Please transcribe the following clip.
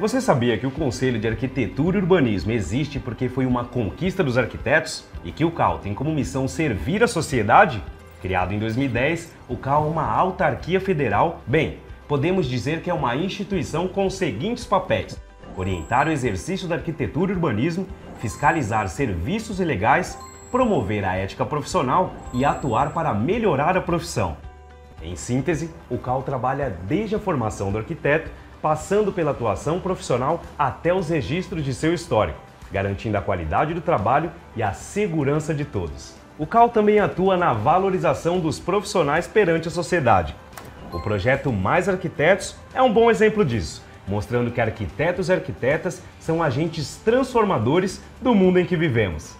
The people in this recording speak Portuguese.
Você sabia que o Conselho de Arquitetura e Urbanismo existe porque foi uma conquista dos arquitetos e que o CAL tem como missão servir a sociedade? Criado em 2010, o CAL é uma autarquia federal. Bem, podemos dizer que é uma instituição com os seguintes papéis: orientar o exercício da arquitetura e urbanismo, fiscalizar serviços ilegais, promover a ética profissional e atuar para melhorar a profissão. Em síntese, o CAL trabalha desde a formação do arquiteto passando pela atuação profissional até os registros de seu histórico, garantindo a qualidade do trabalho e a segurança de todos. O CAL também atua na valorização dos profissionais perante a sociedade. O projeto Mais Arquitetos é um bom exemplo disso, mostrando que arquitetos e arquitetas são agentes transformadores do mundo em que vivemos.